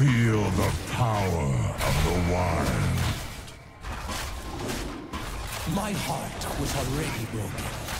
Feel the power of the wild. My heart was already broken.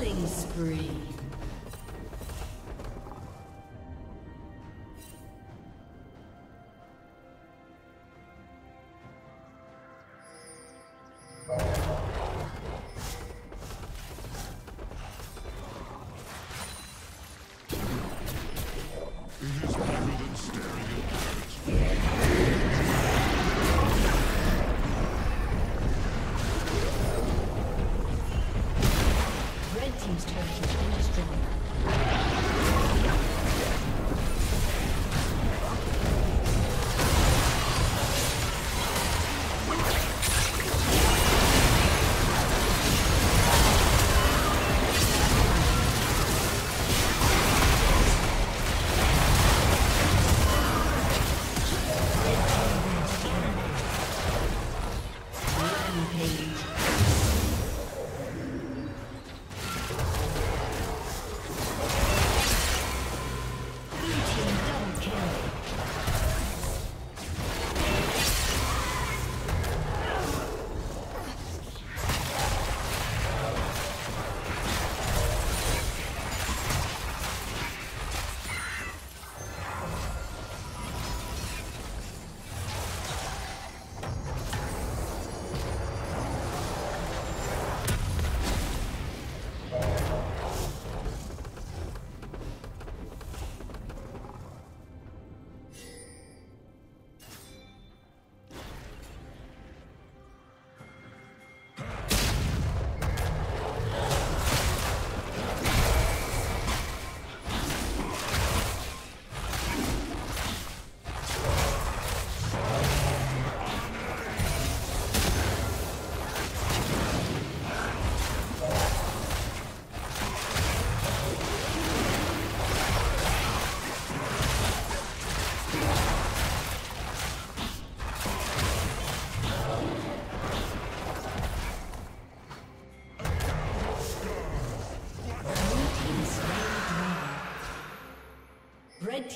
Team's turret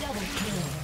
Double kill.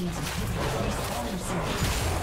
team's inhibitor has fallen soon.